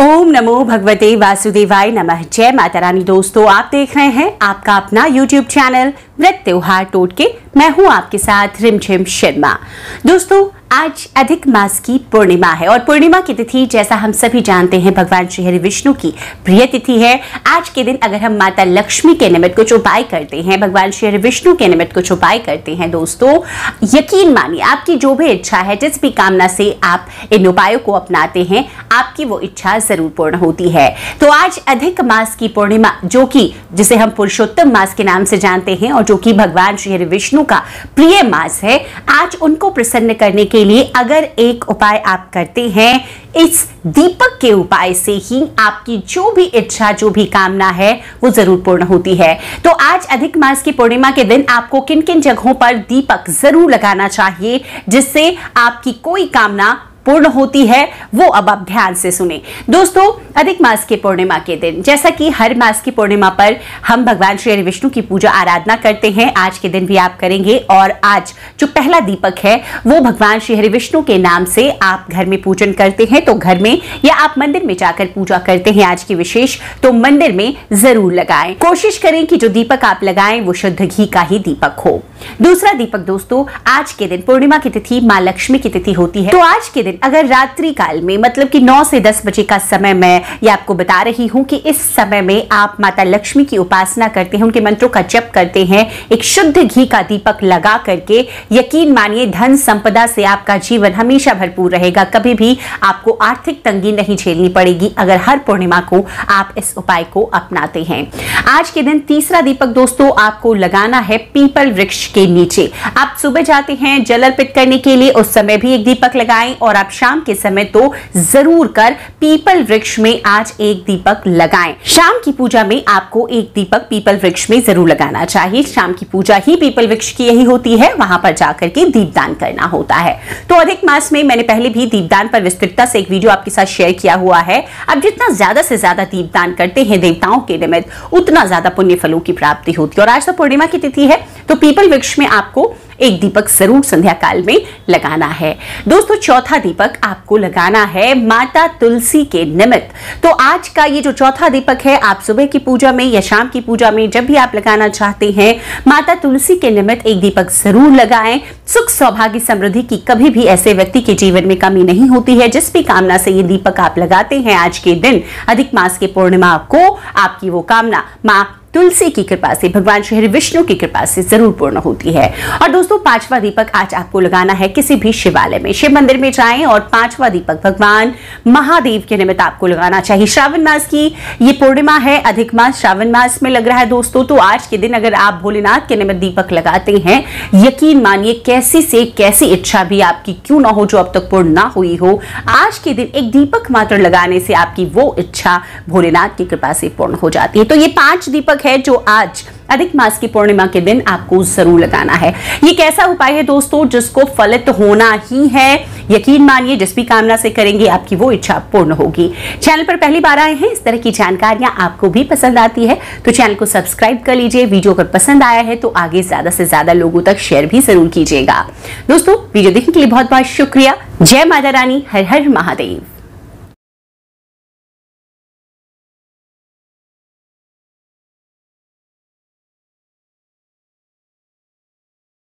ओम नमो भगवते वासुदेवाय नमः। जय माता रानी दोस्तों, आप देख रहे हैं आपका अपना यूट्यूब चैनल व्रत त्योहार टोटके मैं हूँ आपके साथ रिमझिम शर्मा। दोस्तों, आज अधिक मास की पूर्णिमा है और पूर्णिमा की तिथि, जैसा हम सभी जानते हैं, भगवान श्री हरि विष्णु की प्रिय तिथि है। आज के दिन अगर हम माता लक्ष्मी के निमित्त कुछ उपाय करते हैं, भगवान श्री हरि विष्णु के निमित्त कुछ उपाय करते हैं, दोस्तों, यकीन मानिए, आपकी जो भी इच्छा है, जिस भी कामना से आप इन उपायों को अपनाते हैं, आपकी वो इच्छा ज़रूर पूर्ण होती है। तो आज अधिक मास की पूर्णिमा, जो कि, जिसे हम पुरुषोत्तम मास के नाम से जानते हैं और जो कि भगवान श्री विष्णु का प्रिय मास है। आज उनको प्रसन्न करने के लिए अगर एक उपाय आप करते हैं, इस दीपक के उपाय से ही आपकी जो भी इच्छा, जो भी कामना है, वो ज़रूर पूर्ण होती है। तो आज अधिक मास की पूर्णिमा के दिन आपको किन किन जगहों पर दीपक ज़रूर लगाना चाहिए, जिससे आपकी कोई कामना पूर्ण होती है, वो अब आप ध्यान से सुने। दोस्तों, अधिक मास की पूर्णिमा के दिन। जैसा कि हर मास की पूर्णिमा पर हम भगवान श्री हरि विष्णु की पूजा आराधना करते हैं। आज के दिन भी आप करेंगे और आज जो पहला दीपक है, वो भगवान श्री हरि विष्णु के नाम से आप घर में पूजन करते हैं। तो घर में या आप मंदिर में जाकर पूजा करते हैं आज की विशेष तो मंदिर में ज़रूर लगाएँ। कोशिश करें कि जो दीपक आप लगाएँ, वो शुद्ध घी का ही दीपक हो। दूसरा दीपक दोस्तों, आज के दिन पूर्णिमा की तिथि, माँ लक्ष्मी की तिथि होती है। तो आज के दिन अगर रात्रि काल में मतलब कि 9 से 10 बजे का समय मैं ये आपको बता रही हूँ कि इस समय में आप माता लक्ष्मी की उपासना करते हैं, उनके मंत्रों का जप करते हैं, एक शुद्ध घी का दीपक लगा करके यकीन मानिए, धन संपदा से आपका जीवन हमेशा भरपूर रहेगा, कभी भी आपको आर्थिक तंगी नहीं झेलनी पड़ेगी, अगर हर पूर्णिमा को आप इस उपाय को अपनाते हैं। आज के दिन तीसरा दीपक दोस्तों आपको लगाना है पीपल वृक्ष के नीचे। आप सुबह जाते हैं, जल अर्पित करने के लिए उस समय भी एक दीपक लगाएँ और आप शाम के समय तो ज़रूर कर पीपल वृक्ष में आज एक दीपक लगाएँ। शाम की पूजा में आपको एक दीपक पीपल वृक्ष में ज़रूर लगाना चाहिए। शाम की पूजा ही पीपल वृक्ष की यही होती है। वहाँ पर जाकर के दीपदान करना होता है। तो अधिक मास में मैंने पहले भी दीपदान पर विस्तृतता से एक वीडियो आपके साथ शेयर किया हुआ है। अब जितना ज़्यादा से ज़्यादा दीपदान करते हैं देवताओं के निमित्त, उतना ज़्यादा पुण्य फलों की प्राप्ति होती है। और आज तो पूर्णिमा की तिथि है तो पीपल वृक्ष में आपको एक दीपक ज़रूर संध्या काल में लगाना है। दोस्तों, चौथा दीपक आपको लगाना है माता तुलसी के निमित्त। तो आज का ये जो चौथा दीपक है, आप सुबह की पूजा में या शाम की पूजा में जब भी आप लगाना चाहते हैं, माता तुलसी के निमित्त एक दीपक ज़रूर लगाएँ। सुख, सौभाग्य, समृद्धि की कभी भी ऐसे व्यक्ति के जीवन में कमी नहीं होती है। जिस भी कामना से ये दीपक आप लगाते हैं, आज के दिन अधिक मास के पूर्णिमा को आपकी वो कामना, माँ तुलसी की कृपा से, भगवान श्री विष्णु की कृपा से ज़रूर पूर्ण होती है। और दोस्तों, पांचवा दीपक आज आपको लगाना है किसी भी शिवालय में। शिव मंदिर में जाएँ और पांचवा दीपक भगवान महादेव के निमित्त आपको लगाना चाहिए। श्रावण मास की ये पूर्णिमा है, अधिक मास श्रावण मास में लग रहा है दोस्तों। तो आज के दिन अगर आप भोलेनाथ के निमित्त दीपक लगाते हैं, यकीन मानिए कैसी से कैसी इच्छा भी आपकी क्यों ना हो, जो अब तक पूर्ण ना हुई हो, आज के दिन एक दीपक मात्र लगाने से आपकी वो इच्छा भोलेनाथ की कृपा से पूर्ण हो जाती है। तो ये पाँच दीपक है जो आज अधिक मास की पूर्णिमा के दिन आपको ज़रूर लगाना है। ये कैसा उपाय है दोस्तों? जिसको फलित होना ही है, यकीन मानिए, जिस भी कामना से करेंगे, आपकी वो इच्छा पूर्ण होगी। चैनल पर पहली बार आए हैं, इस तरह की जानकारियाँ आपको भी पसंद आती है तो चैनल को सब्सक्राइब कर लीजिए। वीडियो अगर पसंद आया है तो आगे ज़्यादा से ज़्यादा लोगों तक शेयर भी ज़रूर कीजिएगा। दोस्तों, वीडियो देखने के लिए बहुत बहुत शुक्रिया। जय माता रानी, हर हर महादेव।